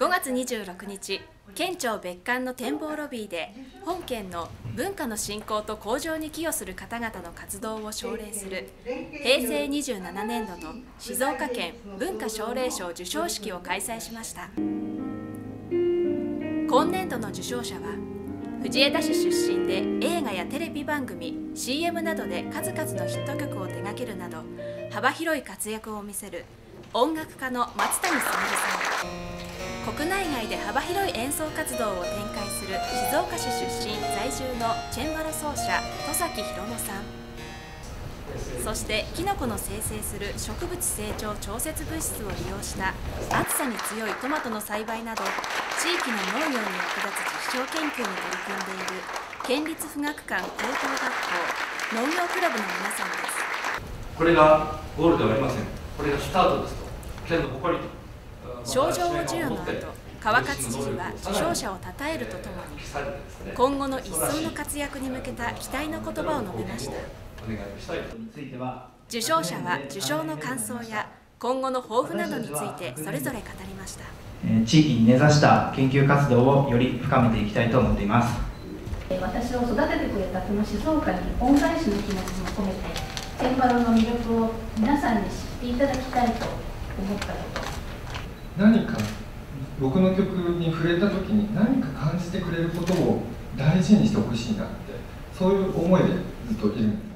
5月26日県庁別館の展望ロビーで本県の文化の振興と向上に寄与する方々の活動を奨励する平成27年度の静岡県文化奨励賞授賞式を開催しました。今年度の受賞者は藤枝市出身で映画やテレビ番組 CM などで数々のヒット曲を手掛けるなど幅広い活躍を見せる音楽家の松谷すみれさん国内外で幅広い演奏活動を展開する静岡市出身在住のチェンバロ奏者戸崎博乃さん。そしてキノコの生成する植物成長調節物質を利用した暑さに強いトマトの栽培など地域の農業に役立つ実証研究に取り組んでいる県立富学館高等学校農業クラブの皆さんです。これがゴールではありません。これがスタートです。と県の誇りと賞状を授与の後川勝知事は受賞者を称えるとともに今後の一層の活躍に向けた期待の言葉を述べました。受賞者は受賞の感想や今後の抱負などについてそれぞれ語りました。地域に根ざした研究活動をより深めていきたいと思っています。私を育ててくれたこの静岡に恩返しの気持ちも込めてチェンバロの魅力を皆さんに知っていただきたいと思ったこと。何か僕の曲に触れた時に何か感じてくれることを大事にしてほしいなってそういう思いでずっといる。んです